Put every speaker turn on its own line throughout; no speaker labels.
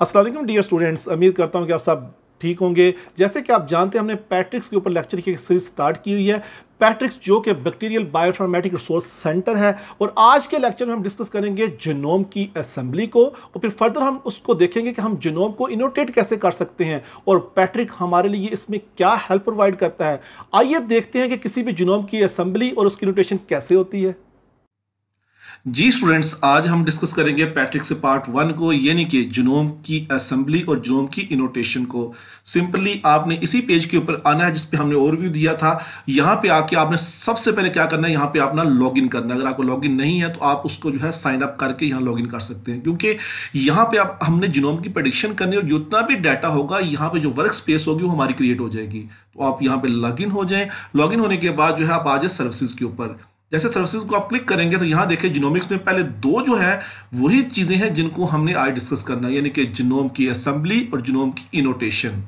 Aslam dear students उम्मीद करता हूँ कि आप सब ठीक होंगे। जैसे कि आप जानते हैं, हमने पैट्रिक्स के ऊपर लेक्चर की सीरीज़ स्टार्ट की हुई है। पैट्रिक्स जो कि बैक्टीरियल बायोइन्फॉर्मेटिक रिसोर्स सेंटर है। और आज के लेक्चर में हम डिस्कस करेंगे जिनोम की असेंबली को। और फिर फर्दर हम उसको देखेंगे कि हम जिनोम को इनोटेट कैसे कर सकते हैं। और पैट्रिक हमारे लिए इसमें क्या हेल्प प्रोवाइड करता है। आइए देखते हैं कि किसी भी जिनोम की असेंबली और उसकी इनोटेशन कैसे होती है।
जी स्टूडेंट्स आज हम डिस्कस करेंगे पैट्रिक से पार्ट वन को, यानी कि जुनोम की असेंबली और जुनोम की इनोटेशन को। सिंपली आपने इसी पेज के ऊपर आना है, जिस पे हमने ओवरव्यू दिया था। यहाँ पे आके आपने सबसे पहले क्या करना है, यहाँ पे अपना लॉगिन करना है। अगर आपको लॉगिन नहीं है तो आप उसको जो है साइन अप करके यहाँ लॉगिन कर सकते हैं। क्योंकि यहाँ पे आप, हमने जुनोम की प्रडिक्शन करनी और जितना भी डाटा होगा, यहाँ पे जो वर्क स्पेस होगी, वो हमारी क्रिएट हो जाएगी। तो आप यहाँ पे लॉगिन हो जाए। लॉगिन होने के बाद जो है आप आ जाए सर्विसेज़ के ऊपर। जैसे सर्विसेज़ को आप क्लिक करेंगे तो यहाँ देखिए जिनोमिक्स में पहले दो जो है, वही चीज़ें हैं जिनको हमने आज डिस्कस करना है, यानी कि जिनोम की असम्बली और जिनोम की इनोटेशन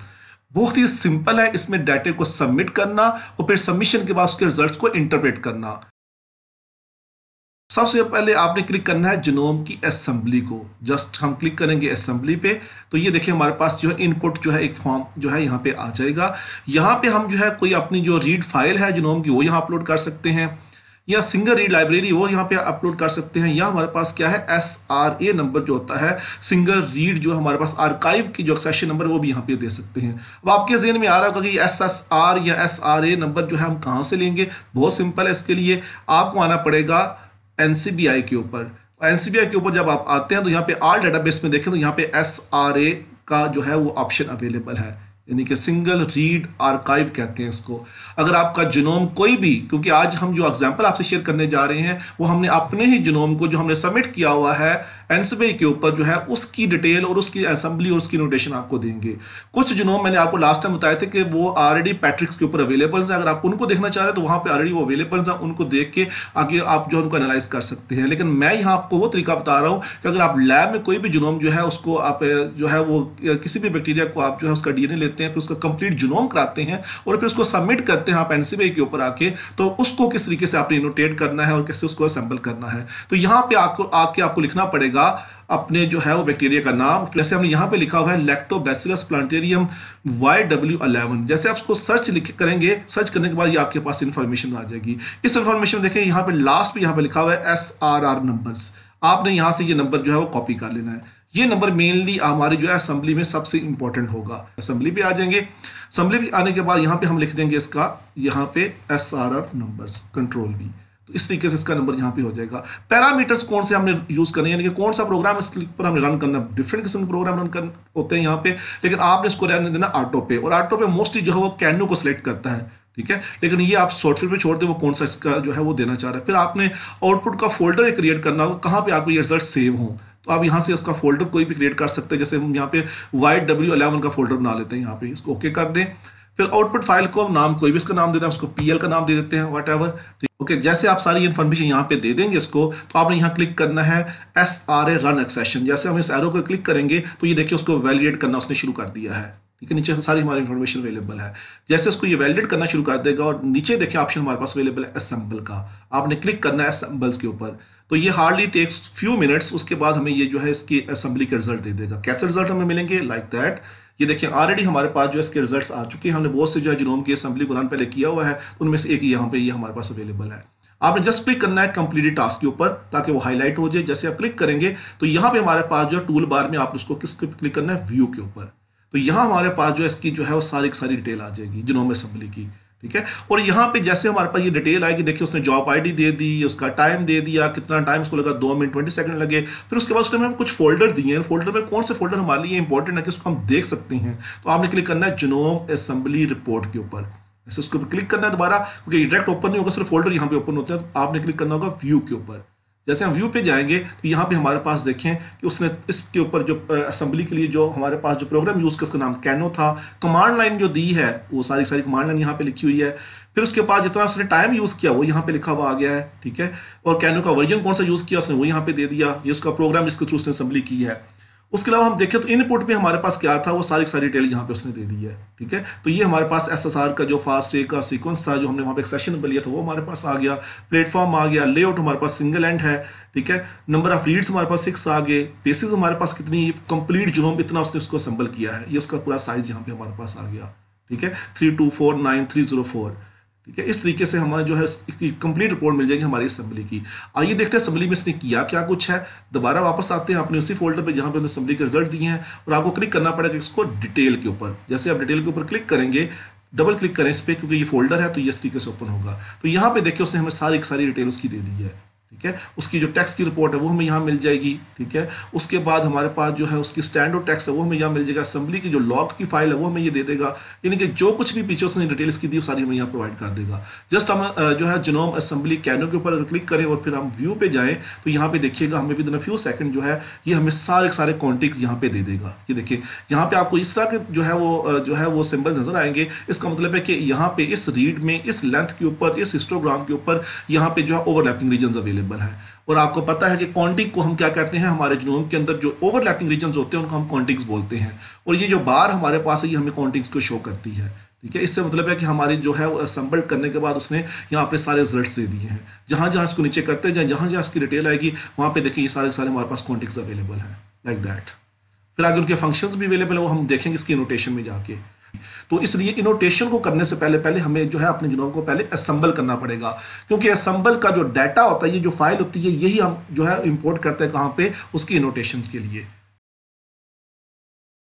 बहुत ही सिंपल है इसमें डाटे को सबमिट करना और फिर सबमिशन के बाद उसके रिज़ल्ट को इंटरप्रेट करना। सबसे पहले आपने क्लिक करना है जिनोम की असेंबली को। जस्ट हम क्लिक करेंगे असेंबली पे तो ये देखिए हमारे पास जो है इनपुट जो है एक फॉर्म जो है यहाँ पे आ जाएगा। यहाँ पे हम जो है कोई अपनी जो रीड फ़ाइल है जिनोम की, वो यहाँ अपलोड कर सकते हैं। या सिंगल रीड लाइब्रेरी वो यहाँ पे अपलोड कर सकते हैं। या हमारे पास क्या है? एस आर ए नंबर जो होता है सिंगल रीड जो हमारे पास आर्काइव की जो एक्सेशन नंबर वो भी यहाँ पे दे सकते हैं। अब आपके जहन में आ रहा होगा कि एस एस आर या एस आर ए नंबर जो है, हम कहाँ से लेंगे? बहुत सिंपल है इसके लिए। आपको आना पड़ेगा एन सी बी आई के ऊपर। एन सी बी आई के ऊपर जब आप आते हैं तो यहाँ पे आल डाटाबेस में देखें तो यहाँ पे एस आर ए का जो है, वो ऑप्शन अवेलेबल है। यानी कि सिंगल रीड आर्काइव कहते हैं इसको अगर आपका जिनोम कोई भी, क्योंकि आज हम जो एग्जांपल आपसे शेयर करने जा रहे हैं, वो हमने अपने ही जिनोम को जो हमने सबमिट किया हुआ है एनसीबी के ऊपर जो है, उसकी डिटेल और उसकी असेंबली और उसकी नोटेशन आपको देंगे। कुछ जिनोम मैंने आपको लास्ट टाइम बताए थे कि वो ऑलरेडी पैट्रिक्स के ऊपर अवेलेबल है। अगर आप उनको देखना चाह रहे हैं तो वहाँ पर ऑलरेडी वो अवेलेबल है, उनको देख के आगे आप जो उनको एनालाइज कर सकते हैं। लेकिन मैं यहाँ आपको वो तरीका बता रहा हूँ कि अगर आप लैब में कोई भी जिनोम जो है, उसको आप, जो है, वो किसी भी बैक्टीरिया को आप जो है, उसका डीएनए लेते फिर उसका कंप्लीट जिनोम कराते हैं और फिर उसको सबमिट करते हैं आप एनसीबी के ऊपर आके तो उसको किस तरीके से आपने इनोटेट करना है और कैसे उसको असेंबल करना है। तो यहाँ पे आपको, आके आपको लिखना पड़ेगा अपने जो है वो बैक्टीरिया का नाम। जैसे हमने यहाँ पे लिखा हुआ है lactobacillus plantarum Y W eleven जैसे आप उसको सर्च लिख करेंगे सर्च करने के बाद ये आपके पास इन्फॉर्मेशन आ जाएगी। इस इन्फॉर्मेशन देखें, यहाँ पे लास्ट में यहाँ पे लिखा हुआ है एस आर आर नंबर्स आपने यहाँ से ये नंबर जो है वो कॉपी कर लेना है। ये नंबर मेनली हमारी जो है असेंबली में सबसे इंपॉर्टेंट होगा। असेंबली भी आ जाएँगे। असेंबली भी आने के बाद यहाँ पे हम लिख देंगे इसका, यहाँ पे S R R numbers control B तो इस तरीके से इसका नंबर यहाँ पे हो जाएगा। पैरामीटर्स कौन से हमने यूज़ करने यानी कि कौन सा प्रोग्राम इसके ऊपर हमने रन करना डिफरेंट किस्म के प्रोग्राम रन कर, होते हैं यहाँ पे। लेकिन आपने इसको रहने देना ऑटो पे और ऑटो पे मोस्टली जो है वो कैनो को सिलेक्ट करता है। ठीक है? लेकिन ये आप सॉफ्टवेयर पे छोड़ दे, वो कौन सा इसका जो है वो देना चाह रहा है। फिर आपने आउटपुट का फोल्डर क्रिएट करना होगा। कहाँ पे आपको ये रिज़ल्ट सेव हों? तो आप यहाँ से उसका फोल्डर कोई भी क्रिएट कर सकते हैं। जैसे हम यहाँ पे वाइट डब्ल्यू अलेवन का फोल्डर बना लेते हैं यहाँ पे। इसको ओके कर दें। फिर आउटपुट फ़ाइल को नाम, कोई भी इसका नाम देते हैं उसको पीएल का नाम दे देते हैं वट एवर ओके जैसे आप सारी इन्फॉर्मेशन यहाँ पे दे देंगे इसको तो आपने यहाँ क्लिक करना है S R A run accession जैसे हम इस एरो को क्लिक करेंगे तो ये देखिए उसको वैलिडेट करना उसने शुरू कर दिया है। ठीक है, नीचे सारी हमारी इन्फॉर्मेशन अवेलेबल है। जैसे उसको ये वैलिडेट करना शुरू कर देगा, और नीचे देखिए ऑप्शन हमारे पास अवेलेबल है असेंबल का। आपने क्लिक करना है असेंबल्स के ऊपर। तो ये हार्डली टेक्स फ्यू मिनट्स उसके बाद हमें ये जो है इसकी असेंबली के रिज़ल्ट दे देगा। कैसे रिज़ल्ट हमें मिलेंगे? लाइक like दैट ये देखिए ऑलरेडी हमारे पास जो है इसके रिजल्ट्स आ चुके हैं। हमने बहुत से जो है जिनोम की असेंबली को रन पहले किया हुआ है, उनमें से एक यहाँ पे ये हमारे पास अवेलेबल है। आपने जस्ट क्लिक करना है कंप्लीटेड टास्क के ऊपर, ताकि वो हाईलाइट हो जाए। जैसे आप क्लिक करेंगे तो यहाँ पे हमारे पास जो है टूल बार में आप उसको किस क्लिक करना है? व्यू के ऊपर। तो यहाँ हमारे पास जो है इसकी जो है वो सारी सारी डिटेल आ जाएगी जिनोम असेंबली की। ठीक है? और यहाँ पे जैसे हमारे पास ये डिटेल आएगी देखिए उसने जॉब आईडी दे दी, उसका टाइम दे दिया, कितना टाइम उसको लगा? दो मिनट ट्वेंटी सेकंड लगे। फिर उसके बाद उसने हम कुछ फोल्डर दिए हैं। फोल्डर में कौन से फोल्डर हमारे लिए इंपॉर्टेंट है कि उसको हम देख सकते हैं? तो आपने क्लिक करना है जिनोम असम्बली रिपोर्ट के ऊपर। ऐसे उसके ऊपर क्लिक करना है दोबारा, क्योंकि डायरेक्ट ओपन नहीं होगा, सिर्फ़ फोल्डर यहाँ पे ओपन होते हैं। तो आपने क्लिक करना होगा व्यू के ऊपर। जैसे हम व्यू पे जाएँगे तो यहाँ पे हमारे पास देखें कि उसने इसके ऊपर जो असेंबली के लिए जो हमारे पास जो प्रोग्राम यूज़ किया, उसका नाम कैनो था। कमांड लाइन जो दी है, वो सारी सारी कमांड लाइन यहाँ पे लिखी हुई है। फिर उसके बाद जितना उसने टाइम यूज़ किया, वो यहाँ पे लिखा हुआ आ गया है, ठीक है? और कैनो का वर्जन कौन सा यूज़ किया, उसने वो यहाँ पे दे दिया। ये उसका प्रोग्राम जिसके थ्रू उसने असम्बली की है। उसके अलावा हम देखें तो इनपुट में हमारे पास क्या था? वो सारी सारी डिटेल यहाँ पे उसने दे दी है, ठीक है? तो ये हमारे पास एसएसआर का जो फास्ट का सीक्वेंस था, जो हमने वहाँ पे एक सेशन पर लिया था, वो हमारे पास आ गया। प्लेटफॉर्म आ गया लेआउट हमारे पास सिंगल एंड है, ठीक है? नंबर ऑफ़ रीड्स हमारे पास सिक्स आ गए। पेसिस हमारे पास कितनी कंप्लीट जुनोम इतना उसने उसको असेंबल किया है। ये उसका पूरा साइज़ यहाँ पे हमारे पास आ गया, ठीक है? Three two four nine three zero four ठीक है? इस तरीके से हमारे जो है, इसकी कंप्लीट रिपोर्ट मिल जाएगी हमारी असेंबली की। आइए देखते हैं असेंबली में इसने किया क्या कुछ है। दोबारा वापस आते हैं अपने उसी फोल्डर पे जहाँ पे असेंबली के रिज़ल्ट दिए हैं और आपको क्लिक करना पड़ेगा इसको डिटेल के ऊपर। जैसे आप डिटेल के ऊपर क्लिक करेंगे डबल क्लिक करें इस पर क्योंकि ये फोल्डर है तो ये इस तरीके से ओपन होगा। तो यहाँ पे देखिए उसने हमें सारी सारी डिटेल उसकी दे दी है। ठीक है? उसकी जो टैक्स की रिपोर्ट है, वो हमें यहाँ मिल जाएगी, ठीक है? उसके बाद हमारे पास जो है, उसकी स्टैंडर्ड टैक्स है, वो हमें यहाँ मिल जाएगा। असेंबली की जो लॉग की फ़ाइल है, वो हमें ये दे देगा। यानी कि जो कुछ भी पीछे उसने डिटेल्स की दी, वो सारी हमें यहाँ प्रोवाइड कर देगा। जस्ट हम जो है जनोम असेंबली कैनो के ऊपर अगर क्लिक करें और फिर हम व्यू पे जाएँ तो यहाँ पे देखिएगा, हमें within a few second जो है, ये हमें सारे सारे कॉन्टेक्ट यहाँ पे दे देगा। ये देखिए, यहाँ पे आपको इस तरह के जो है वो जो है वो सिंबल नज़र आएँगे। इसका मतलब है कि यहाँ पे इस रीड में, इस लेंथ के ऊपर, इस हिस्टोग्राम के ऊपर यहाँ पे जो है ओवरलैपिंग रीजन अवेलेबल है। और आपको पता है कि कॉन्टिक को हम क्या कहते हैं? हमारे जनोम के अंदर जो ओवरलैपिंग रीजन होते हैं, उनको हम कॉन्टिक्स बोलते हैं। और ये जो बार हमारे पास है, ये हमें कॉन्टिक्स को शो करती है। ठीक है? इससे मतलब है कि हमारी जो है, वो असम्बल करने के बाद उसने यहाँ अपने सारे रिज़ल्ट दे दिए हैं। जहाँ जहाँ इसको नीचे करते हैं जहाँ जहाँ इसकी डिटेल आएगी, वहाँ पे देखिए ये सारे सारे हमारे पास कॉन्टिक्स अवेलेबल हैं लाइक दैट फिर आगे उनके फ़ंक्शंस भी अवेलेबल है, वो हम देखेंगे इसकी नोटेशन में जाके। तो इसलिए इनोटेशन को करने से पहले पहले हमें जो है अपने जिनोम को पहले असेंबल करना पड़ेगा। क्योंकि असेंबल का जो डाटा होता है, ये जो फ़ाइल होती है, यही हम जो है इंपोर्ट करते हैं कहाँ पे? उसकी इनोटेशन के लिए।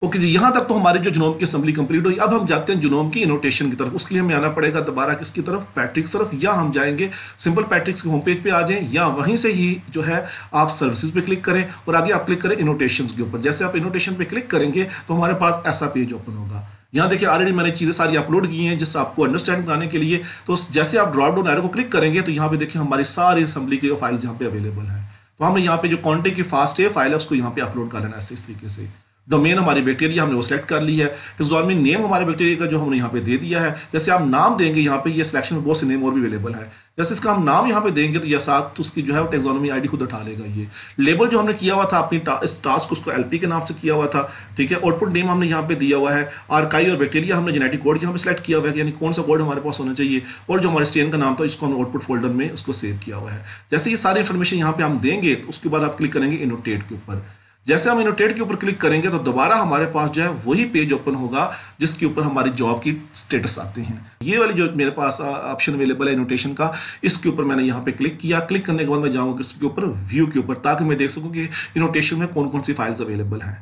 ओके जी, यहाँ तक तो हमारी जो जुनोम की असेंबली कंप्लीट हुई। अब हम जाते हैं जुनोम की इनोटेशन की तरफ़। उसके लिए हमें आना पड़ेगा दोबारा किसकी तरफ़? पैट्रिक्स तरफ़। या हम जाएँगे सिंपल पैट्रिक्स के होम पेज पे आ जाएँ, या वहीं से ही जो है आप सर्विसेज़ पे क्लिक करें और आगे आप क्लिक करें इनोटेशन के ऊपर। जैसे आप इनोटेशन पे क्लिक करेंगे तो हमारे पास ऐसा पेज ओपन होगा। यहाँ देखिए ऑलरेडी मैंने चीज़ें सारी अपलोड की हैं जिससे आपको अंडरस्टैंड कराने के लिए। तो जैसे आप ड्रॉप डाउन एरो को क्लिक करेंगे तो यहाँ पे देखिए हमारी सारी असेंबली की फाइल्स यहाँ पे अवेलेबल है। तो हमने यहाँ पे जो कॉन्टेक्ट की फास्ट है फ़ाइल है, उसको यहाँ पे अपलोड कर लेना है इस तरीके से। डोमेन हमारी बैक्टीरिया हमने वो सेलेक्ट कर ली है। टेक्सोनमी नेम हमारे बैक्टीरिया का जो हमने यहाँ पे दे दिया है। जैसे आप नाम देंगे यहाँ पे ये सिलेक्शन में बहुत से नेम और भी अवेलेबल है। जैसे इसका हम नाम यहाँ पे देंगे तो यह साथ उसकी जो है वो टेक्सोनमी आईडी खुद उठा लेगा ये। लेबल जो हमने किया हुआ था अपनी टा, इस टास्क उसको एलपी के नाम से किया हुआ था ठीक है? आउटपुट नेम हमने यहाँ पे दिया हुआ है। आरकाई और बैक्टीरिया हमने जेनेटिक कोड यहाँ पे सेलेक्ट किया हुआ है यानी कौन सा कोड हमारे पास होना चाहिए। और जो हमारे स्टेन का नाम था इसको हमने आउटपुट फोल्डर में उसको सेव किया हुआ है। जैसे ये सारी इन्फॉर्मेशन यहाँ पे हम देंगे तो उसके बाद आप क्लिक करेंगे इनोटेट के ऊपर। जैसे हम इनोटेट के ऊपर क्लिक करेंगे तो दोबारा हमारे पास जो है वही पेज ओपन होगा, जिसके ऊपर हमारी जॉब की स्टेटस आते हैं। ये वाली जो मेरे पास ऑप्शन अवेलेबल है इनोटेशन का, इसके ऊपर मैंने यहाँ पे क्लिक किया। क्लिक करने के बाद मैं जाऊँगा इसके ऊपर व्यू के ऊपर, ताकि मैं देख सकूँ कि इनोटेशन में कौन कौन सी फाइल्स अवेलेबल हैं।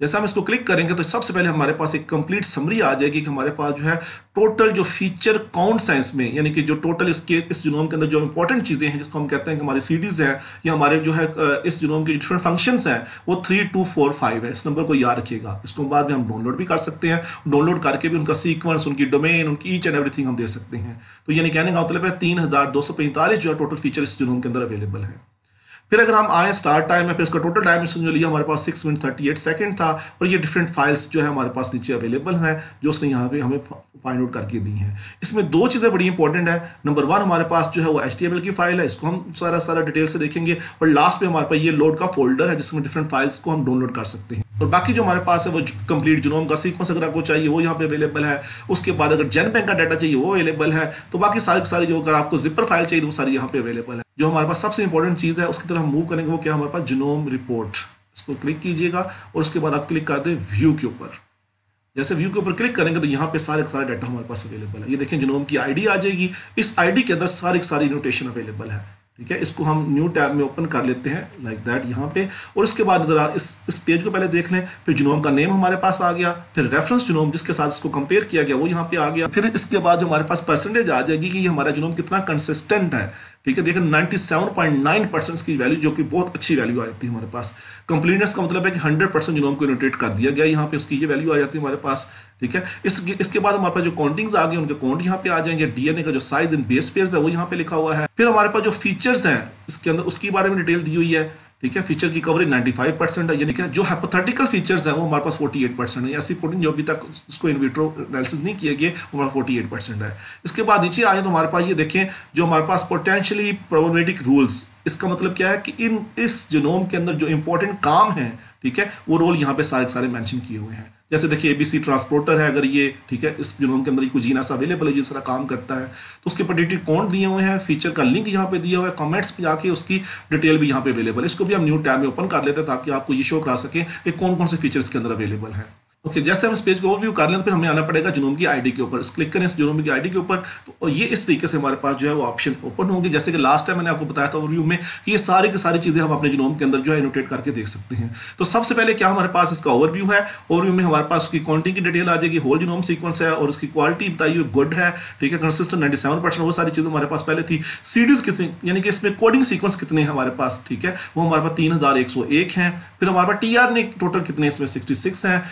जैसे हम इसको क्लिक करेंगे तो सबसे पहले हमारे पास एक कंप्लीट समरी आ जाएगी कि हमारे पास जो है टोटल जो फीचर काउंट साइंस में, यानी कि जो टोटल इसके, इस जुनोम के अंदर जो इंपॉर्टेंट चीज़ें हैं, जिसको हम कहते हैं कि हमारी सीडीज हैं, या हमारे जो है इस जुनोम के डिफरेंट फ़ंक्शंस हैं, वो थ्री टू फोर फाइव है। इस नंबर को याद रखिएगा। इसको बाद में हम डाउनलोड भी कर सकते हैं। डाउनलोड करके भी उनका सीक्वेंस उनकी डोमेन उनकी ईच एंड एवरीथिंग हम दे सकते हैं। तो यानी कहने का मतलब है, तीन हज़ार दो सौ पैंतालीस जो है टोटल फीचर इस जुनोम के अंदर अवेलेबल है। फिर अगर हम आए स्टार्ट टाइम है फिर इसका टोटल टाइम जो लिया, हमारे पास six minute thirty eight second था, और ये डिफरेंट फाइल्स जो है हमारे पास नीचे अवेलेबल हैं, जो उसने यहाँ पे हमें फाइंड आउट करके दी हैं। इसमें दो चीज़ें बड़ी इंपॉर्टेंट है। नंबर वन हमारे पास जो है वो एचटीएमएल की फ़ाइल है, इसको हम सारा सारा डिटेल से देखेंगे, और लास्ट में हमारे पास ये लोड का फोल्डर है, जिसमें डिफरेंट फाइल्स को हम डाउनलोड कर सकते हैं। और बाकी जो हमारे पास है, वो कंप्लीट जुनोम का सीक्वेंस अगर आपको चाहिए, वो यहाँ पे अवेलेबल है। उसके बाद अगर जेन बैंक का डाटा चाहिए, वो अवेलेबल है। तो बाकी सारी सारी जो अगर आपको जिपर फ़ाइल चाहिए तो वो सारी यहाँ पे अवेलेबल है। जो हमारे पास सबसे इंपॉर्टेंट चीज़ है, उसकी हम मूव करेंगे, वो क्या हमारे पास? जिनोम रिपोर्ट इसको क्लिक कीजिएगा और उसके बाद आप क्लिक कर दें व्यू के ऊपर। जैसे व्यू के ऊपर क्लिक करेंगे तो यहाँ पे सारे सारे डाटा हमारे पास अवेलेबल है। ये देखें जिनोम की आईडी आ जाएगी। इस आईडी के अंदर सारी सारी नोटेशन अवेलेबल है। ठीक है? इसको हम न्यू टैब में ओपन कर लेते हैं लाइक दैट यहाँ पे। और इसके बाद ज़रा इस इस पेज को पहले देख लें, फिर जुनोम का नेम हमारे पास आ गया, फिर रेफरेंस जुनोम जिसके साथ इसको कंपेयर किया गया, वो यहाँ पे आ गया। फिर इसके बाद जो हमारे पास परसेंटेज आ जाएगी कि हमारा जुनोम कितना कंसिस्टेंट है। ठीक है देखें 97.9 परसेंट की वैल्यू जो कि बहुत अच्छी वैल्यू आ जाती है हमारे पास। कंप्लीटनेस का मतलब है कि 100 परसेंट जिनोम को इनोटेट कर दिया गया, यहाँ पे उसकी ये वैल्यू आ जाती है हमारे पास, ठीक है? इस, इसके बाद हमारे पास जो काउंटिंग्स आ गए उनके काउंट यहाँ पे आ जाएँगे। डीएनए का जो साइज़ इन बेस पेयर है, वो यहाँ पे लिखा हुआ है। फिर हमारे पास जो फीचर्स हैं, इसके अंदर उसके बारे में डिटेल दी हुई है। ठीक है? फीचर की कवरेज 95 परसेंट है, यानी कि जो हाइपोथेटिकल फीचर्स हैं, वो हमारे पास 48 परसेंट है। ऐसी प्रोटीन जो अभी तक उसको इन्विट्रो एनालिसिस नहीं किए गए, वो हमारा 48 परसेंट है। इसके बाद नीचे आए तो हमारे पास ये देखें, जो हमारे पास पोटेंशियली प्रोबेटिक रूल्स इसका मतलब क्या है कि इन, इस जिनोम के अंदर जो इंपॉर्टेंट काम है, ठीक है, वो रोल यहाँ पे सारे सारे मैंशन किए हुए हैं। जैसे देखिए एबीसी ट्रांसपोर्टर है, अगर ये, ठीक है, इस जुनून के अंदर ये कुछ जीनास अवेलेबल है जिस तरह काम करता है तो उसके डिटेल कौन दिए हुए हैं? फीचर का लिंक यहाँ पे दिया हुआ है कमेंट्स पे जाके उसकी डिटेल भी यहाँ पे अवेलेबल है। इसको भी हम न्यू टैब में ओपन कर लेते हैं ताकि आपको ये शो करा सकें कि कौन कौन से फीचर्स के अंदर अवेलेबल है। ओके okay, जैसे हम इस पेज को ओवरव्यू कर लें तो फिर हमें आना पड़ेगा जुनूम की आईडी के ऊपर। क्लिक करें इस जुनूम की आईडी के ऊपर तो ये इस तरीके से हमारे पास जो है वो ऑप्शन ओपन होंगे। जैसे कि लास्ट टाइम मैंने आपको बताया था ओवरव्यू में कि ये सारी की सारी चीज़ें हम अपने जुनूम के अंदर जो है नोटेट करके देख सकते हैं। तो सबसे पहले क्या हमारे पास इसका ओवरव्यू है? ओवरव्यू में हमारे पास उसकी काउंटिंग की डिटेल आ जाएगी होल जुनोम सीक्वेंस है और उसकी क्वालिटी हुई गुड है ठीक है कंसिस्टेंट नाइन्टी सेवन परसेंट वो सारी चीज़ें हमारे पास पहले थी। सीडीज कितनी यानी कि इसमें कोडिंग सीक्वेंस कितने हैं हमारे पास ठीक है? वो हमारे पास तीन हज़ार एक सौ एक हैं। फिर हमारे पास टी आर ने टोटल कितने इसमें सिक्सटी सिक्स हैं।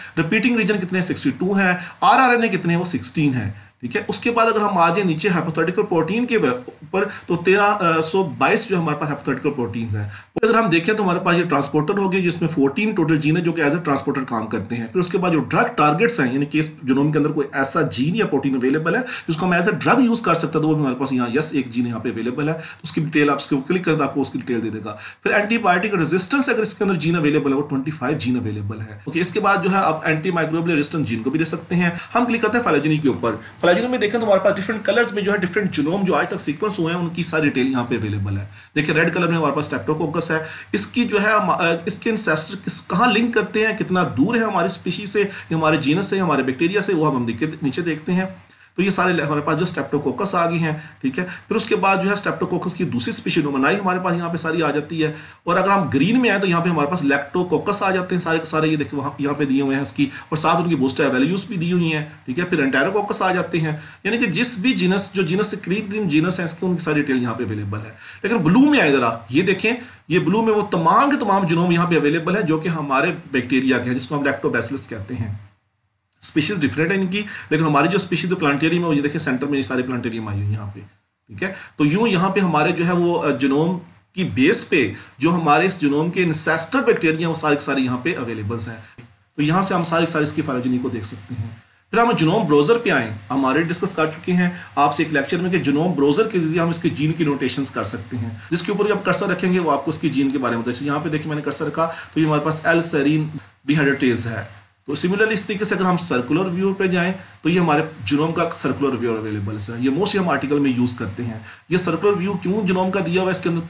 रिपीटिंग रीजन कितने सिक्सटी टू हैं। आरआरएनए कितने वो सिक्सटीन है। ठीक है? उसके बाद अगर हम आ जाए नीचे हाइपोथेटिकल प्रोटीन के ऊपर तो तेरह सौ बाईस जो हमारे पास हाइपोथेटिकल प्रोटीन है। अगर हम देखें तो हमारे पास ये ट्रांसपोर्टर हो गए, जिसमें 14 टोटल जीन है, जो कि एज ए ट्रांसपोर्टर काम करते हैं। फिर उसके बाद जो ड्रग टारगेट्स हैं, यानी कि इस जुनोम के अंदर कोई ऐसा जीन या प्रोटीन अवेलेबल है, जिसको हम एज ए ड्रग यूज़ कर सकते हैं तो वो हमारे पास यहाँ यस एक जीन यहाँ पे अवेलेबल है। तो उसकी डिटेल आप उसके क्लिक करें तो आपको उसकी डिटेल दे देगा। फिर एंटीबायोटिक रेजिस्टेंस अगर इसके अंदर जीन अवेलेबल है, वो ट्वेंटी फाइव जीन अवेलेबल है। ओके इसके बाद जो है आप एंटी माइक्रोबियल रेजिस्टेंस जीन को भी दे सकते हैं। हम क्लिक करते हैं फाइलोजनी के ऊपर। फाइलोजनी में देखें तो हमारे पास डिफरेंट कलर्स में जो है डिफरेंट जुनोम जो आज तक सीक्वेंस हुए हैं, उनकी सारी डिटेल यहाँ पे अवेलेबल है। देखिए रेड कलर में हमारे पास स्टेप्टोकोकस है। इसकी जो है इसके इंसेस्टर किस, कहाँ लिंक करते हैं, कितना दूर है हमारी स्पीशी से हमारे जीनस से, हमारे बैक्टीरिया से, वो हम नीचे देखते हैं। तो ये सारे हमारे पास जो स्टेप्टोकोकस आ गए हैं, ठीक है? फिर उसके बाद जो है स्टेप्टोकोकस की दूसरी स्पीशी नोमनाई हमारे पास यहाँ पे सारी आ जाती है। और अगर हम ग्रीन में आए तो यहाँ पे हमारे पास लेप्टोकोकस आ जाते हैं सारे के सारे, ये देखिए वहाँ, यहाँ पे दिए हुए हैं उसकी और साथ उनकी बूस्टर वैल्यूज़ भी दी हुई हैं, ठीक है? फिर एंटेरोकोकस आ जाते हैं। यानी कि जिस भी जीनस जो जीनस से करीब करीब जीनस है, इसकी उनकी सारी डिटेल यहाँ पे अवेलेबल है। लेकिन ब्लू में आए जरा, ये देखें, ये ब्लू में वो तमाम के तमाम जिनोम यहाँ पे अवेलेबल है, जो कि हमारे बैक्टीरिया के हैं, जिसको हम लैक्टोबैसिलस कहते हैं। स्पीशीज डिफरेंट है इनकी। लेकिन हमारी जो स्पीशीज जो प्लांटेरियम है, वो ये देखिए सेंटर में ये सारे प्लांटेरियम आई हुई यहाँ पे, ठीक है? तो यूँ यहाँ पे हमारे जो है वो जिनोम की बेस पे जो हमारे इस जिनोम के इंसेस्टर बैक्टीरिया वो सारे सारे यहाँ पे अवेलेबल्स हैं। तो यहाँ से हम सारी सारी इसकी फाइलोजनी को देख सकते हैं। फिर हम जिनोम ब्राउज़र पे आए। हम ऑलरेडी डिस्कस कर चुके हैं। आपसे एक लेक्चर में कि जिनोम ब्राउज़र के ज़रिए हम इसके जीन की नोटेशंस कर सकते हैं। जिसके ऊपर जब कर्सर रखेंगे, वो आपको उसकी जीन के बारे में बताए। यहाँ पे देखिए मैंने कर्सर रखा तो ये हमारे पास एल सेरीन डिहाइड्रेटेज है। तो सिमिलरली इस तरीके से अगर हम सर्कुलर व्यू पे जाएँ तो ये हमारे जुनोम का सर्कुलर व्यू अवेलेबल है। ये मोस्टली हम आर्टिकल में यूज़ करते हैं। ये सर्कुलर व्यू क्यों जुनोम का दिया हुआ है? इसके अंदर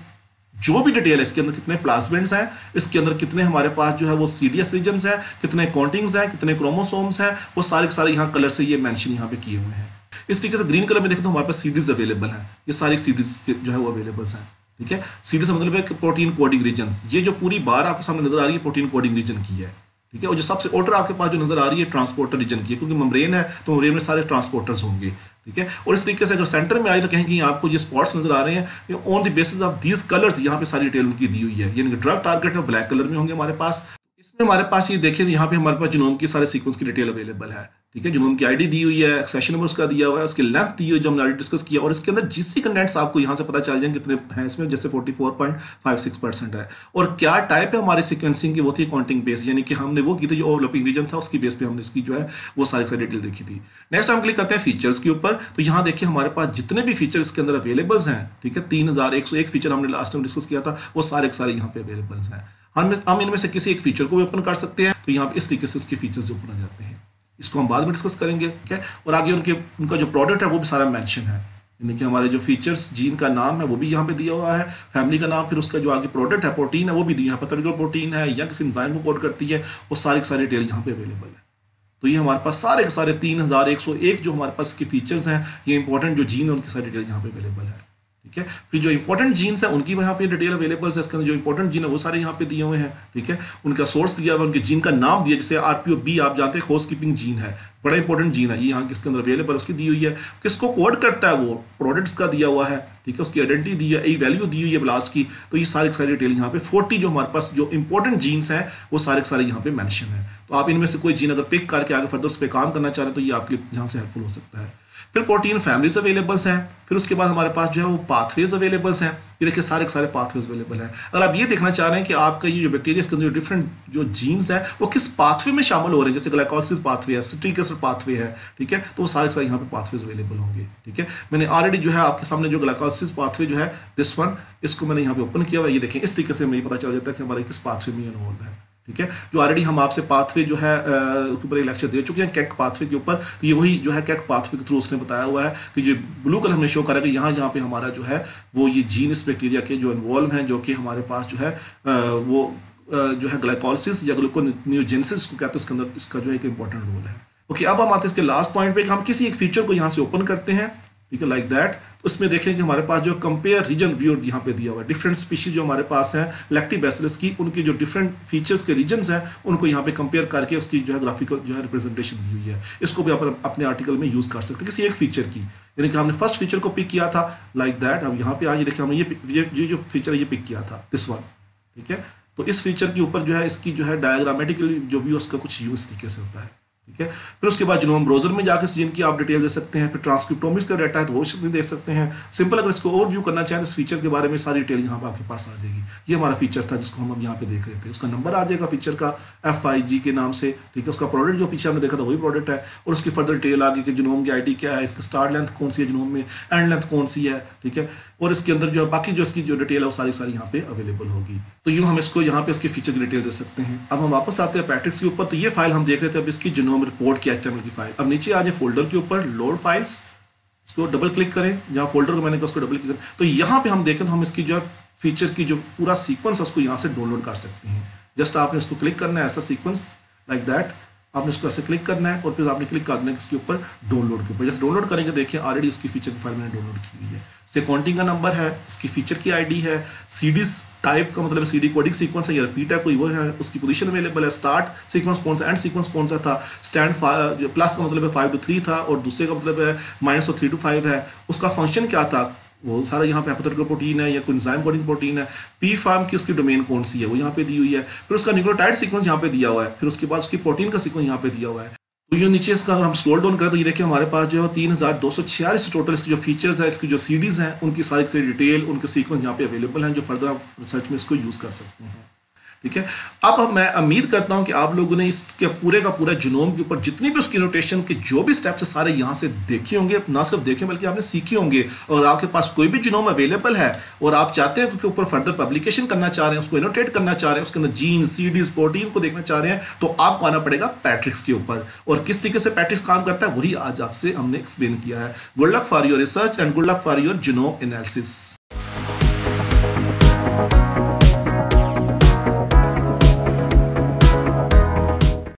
जो भी डिटेल है, इसके अंदर कितने प्लाज्मेंट्स हैं, इसके अंदर कितने हमारे पास जो है वो सीडियस रीजन है, कितने कॉन्टिंग्स हैं, कितने क्रोमोसोम्स हैं, वो सारे सारे यहाँ कलर से ये मैंशन यहाँ पे किए हुए हैं। इस तरीके से ग्रीन कलर में देखें तो हमारे पास सीडीज अवेलेबल है। ये सारी सीडीज जो है वो अवेलेबल है। ठीक है? सीडीज मतलब प्रोटीन कोडिंग रीजन ये जो पूरी बार आपके सामने नज़र आ रही है प्रोटीन कोडिंग रीजन की है। ठीक है? और जो सबसे ऑर्डर आपके पास जो नज़र आ रही है ट्रांसपोर्टर रीजन की, क्योंकि ममरेन है तो मम्रेन में सारे ट्रांसपोर्टर्स होंगे, ठीक है? और इस तरीके से अगर सेंटर में आए तो कहें कि आपको ये स्पॉट्स नज़र आ रहे हैं on the basis of these colours यहाँ पे सारी डिटेल उनकी दी हुई है। यानी ड्रग टारगेट में ब्लैक कलर में होंगे हमारे पास। इसमें हमारे पास ये देखिए यहाँ पे हमारे पास जिनोम की सारे सीक्वेंस की डिटेल अवेलेबल है। ठीक है, जो उनकी आईडी दी हुई है सेशन नंबर उसका दिया हुआ है, उसकी लेंथ दी हुई जो हमने ऑलरेडी डिस्कस किया, और इसके अंदर जिस कंटेंट्स आपको यहाँ से पता चल जाएँगे कितने हैं इसमें, जैसे 44.56 परसेंट है। और क्या टाइप है हमारी सिक्वेंसिंग की, वो थी काउंटिंग बेस यानी कि हमने वो की थी, जो ओवरलैपिंग रीजन था, उसकी बेस पे हमने इसकी जो है, वो सारी सारी डिटेल देखी थी। नेक्स्ट हम क्लिक करते हैं फीचर्स के ऊपर तो यहाँ देखिए हमारे पास जितने भी फीचर इसके अंदर अवेलेबल्स हैं, ठीक है, तीन हज़ार एक सौ एक फीचर हमने लास्ट टाइम डिस्कस किया था, वो सारे सारे यहाँ पे अवेलेबल हैं। हम हम इनमें से किसी एक फीचर को भी ओपन कर सकते हैं तो यहाँ पे इस तरीके से इसके फीचर्स ओपन आ जाते हैं। इसको हम बाद में डिस्कस करेंगे क्या और आगे उनके, उनका जो प्रोडक्ट है, वो भी सारा मेंशन है। यानी कि हमारे जो फीचर्स जीन का नाम है, वो भी यहाँ पे दिया हुआ है। फैमिली का नाम, फिर उसका जो आगे प्रोडक्ट है प्रोटीन है, वो भी दिया है। पैथोलॉजिकल प्रोटीन है या किसी इंजाइम को कोड करती है, वो सारे के सारे डिटेल यहाँ पे अवेलेबल है। तो ये हमारे पास सारे के सारे तीन हज़ार एक सौ एक जो हमारे पास के फीचर्स हैं, ये इंपॉर्टेंट जो जीन है, उनकी सारी डिटेल यहाँ पे अवेलेबल है। ठीक है? फिर जो इंपॉर्टेंट जीन्स है, उनकी यहाँ पे डिटेल अवेलेबल है, इसके अंदर जो इंपॉर्टेंट जीन है, वो सारे यहाँ पे दिए हुए हैं, ठीक है? उनका सोर्स दिया हुआ उनके जीन का नाम दिया जैसे आरपीओ बी आप जानते हैं होस्ट कीपिंग जीन है। बड़ा इंपॉर्टेंट जीन है, ये यहाँ किसके अंदर अवेलेबल उसकी दी हुई है। किसको कोड करता है वो? प्रोडक्ट्स का दिया हुआ है, ठीक है? उसकी आइडेंटिटी दी है वैल्यू दी हुई है ब्लास्ट की। तो ये सारे सारी डिटेल यहाँ पे फोर्टी जो हमारे पास जो इंपॉर्टेंट जीन्स हैं, वो सारे सारे यहाँ पे मैंशन है। तो आप इनमें से कोई जीन अगर पिक करके आगे फर्दर उस पर काम करना चाह रहे हैं तो ये आपके लिए यहाँ से हेल्पफुल हो सकता है। फिर प्रोटीन फैमिलीज़ अवेलेबल्स हैं, फिर उसके बाद हमारे पास जो है वो पाथवेज अवेलेबल्स हैं। ये देखिए सारे सारे पाथवेज अवेलेबल हैं। अगर आप ये देखना चाह रहे हैं कि आपका ये जो बैक्टीरिया के अंदर जो डिफरेंट जो जीन्स हैं, वो किस पाथवे में शामिल हो रहे हैं? जैसे ग्लाइकोसिस पाथवे है सिट्रिक एसिड पाथवे है, ठीक है? तो वो सारे सारे यहाँ पे पाथवेज अवेलेबल होंगे, ठीक है? मैंने ऑलरेडी जो है आपके सामने जो ग्लाइकोसिस पाथवे जो है दिस वन इसको मैंने यहाँ पे ओपन किया हुआ है। ये देखें, इस तरीके से मुझे पता चल जाता है कि हमारे किस पाथवे में इन्वॉल्व है। ठीक है? जो ऑलरेडी हम आपसे पाथवे जो है ऊपर एक लेक्चर दे चुके हैं कैक पाथवे के ऊपर। तो ये वही जो है कैक पाथवे के थ्रू उसने बताया हुआ है कि जो ब्लू कलर हमें शो करा कि यहाँ जहाँ पे हमारा जो है, वो ये जीन इस बैक्टीरिया के जो इन्वॉल्व हैं, जो कि हमारे पास जो है वो जो है ग्लाइकोलिसिस या ग्लूकोन्यूजेंसिस को कहते हैं, उसके अंदर इसका जो है एक इंपॉर्टेंट रोल है। ओके अब हम आते हैं इसके लास्ट पॉइंट पे हम किसी एक फीचर को यहाँ से ओपन करते हैं। ठीक है लाइक दैट उसमें देखें कि हमारे पास जो कंपेयर रीजन व्यू यहाँ पे दिया हुआ है। डिफरेंट स्पीशीज जो हमारे पास है लैक्टिव बेसिलस की, उनकी जो डिफरेंट फीचर्स के रीजन हैं, उनको यहाँ पे कंपेयर करके उसकी जो है ग्राफिकल जो है रिप्रेजेंटेशन दी हुई है। इसको भी आप अपने आर्टिकल में यूज़ कर सकते हैं। किसी एक फीचर की। यानी कि हमने फ़र्स्ट फीचर को पिक किया था लाइक दैट अब यहाँ पे आइए देखिए हमने ये ये जो फीचर है, ये पिक किया था दिस वन ठीक है? तो इस फीचर के ऊपर जो है, इसकी जो है डायग्रामेटिकली जो भी उसका कुछ यूज़ तरीके से होता है। ठीक है? फिर उसके बाद जिनोम ब्राउज़र में जाकर सीज़न की आप डिटेल दे सकते हैं, फिर ट्रांसक्रिप्टोमिक्स का डाटा है तो वो भी देख सकते हैं। सिंपल अगर इसको ओवर व्यू करना चाहें तो इस फीचर के बारे में सारी डिटेल यहाँ पर आपके पास आ जाएगी। ये हमारा फीचर था जिसको हम अब यहाँ पे देख रहे थे। उसका नंबर आ जाएगा फीचर का एफ़ आई जी के नाम से, ठीक है? उसका प्रोडक्ट जो पीछे हमने देखा था वही प्रोडक्ट है। और उसकी फर्दर डिटेल आ गई कि जिनोम की आईडी क्या है, इसका स्टार्ट लेंथ कौन सी है जिनोम में एंड लेंथ कौन सी है, ठीक है? और इसके अंदर जो है, बाकी जो इसकी जो डिटेल है वो सारी सारी यहाँ पे अवेलेबल होगी। तो यूँ हम इसको यहाँ पे इसके फीचर की डिटेल दे सकते हैं। अब हम वापस आते हैं पैट्रिक्स के ऊपर। तो ये फ़ाइल हम देख रहे थे, अब इसकी जिनोम रिपोर्ट की एक्सटर्नल की फ़ाइल अब नीचे आ जाए फोल्डर के ऊपर लोड फाइल्स इसको डबल क्लिक करें। जहाँ फोल्डर को मैंने कहा उसको डबल क्लिक करें। तो यहाँ पे हम देखें तो हम इसकी जो फीचर की जो पूरा सीक्वेंस है, उसको यहाँ से डाउनलोड कर सकते हैं। जस्ट आपने इसको क्लिक करना है, ऐसा सीक्वेंस लाइक दैट आपने इसको ऐसे क्लिक करना है और फिर आपने क्लिक कर देना है इसके ऊपर डाउनलोड के ऊपर। जैसे डाउनलोड करेंगे, देखिए ऑलरेडी उसकी फीचर की फ़ाइल मैंने डाउनलोड की हुई है। इसके काउंटिंग का नंबर है इसकी फीचर की आईडी है सीडी टाइप का मतलब सीडी कोडिंग सीक्वेंस है, या रिपीट है, कोई वो है, उसकी पोजीशन अवेलेबल है स्टार्ट सीक्वेंस कौन सा एंड सीक्वेंस कौन सा था स्टैंड प्लस का मतलब है फाइव टू थ्री था, और दूसरे का मतलब है माइनस थ्री टू फाइव है। उसका फ़ंक्शन क्या था? वो सारा यहाँ पे एपोथेटिकल प्रोटीन है या कोई इंजाइम कोडिंग प्रोटीन है। पी फार्म की उसकी डोमेन कौन सी है? वो यहाँ पे दी हुई है। फिर उसका न्यूक्लियोटाइड सीक्वेंस यहाँ पे दिया हुआ है। फिर उसके बाद उसकी प्रोटीन का सीक्वेंस यहाँ पे दिया हुआ है। तो ये नीचे इसका अगर हम स्क्रॉल डाउन करें तो ये देखिए हमारे पास जो है तीन हज़ार दो सौ छियालीस टोटल इसकी जो फीचर्स है, इसकी जो सीडीज़ हैं, उनकी सारी सारी डिटेल उनके सीक्वेंस यहाँ पे अवेलेबल हैं, जो फर्दर आप रिसर्च में इसको यूज़ कर सकते हैं। ठीक है? अब मैं उम्मीद करता हूँ कि आप लोगों ने इसके पूरे का पूरा जुनोम के ऊपर जितनी भी उसकी नोटेशन के जो भी स्टेप्स है, सारे यहाँ से देखे होंगे। ना सिर्फ़ देखे, बल्कि आपने सीखे होंगे। और आपके पास कोई भी जुनोम अवेलेबल है और आप चाहते हैं उसके ऊपर फर्दर पब्लिकेशन करना चाह रहे हैं, उसको इनोटेट करना चाह रहे हैं, उसके अंदर जीन सीडीज प्रोटीन को देखना चाह रहे हैं तो आपको आना पड़ेगा पैट्रिक्स के ऊपर। और किस तरीके से पैट्रिक्स काम करता है, वही आज आपसे हमने एक्सप्लेन किया है। Good luck for your research and good luck for your genome analysis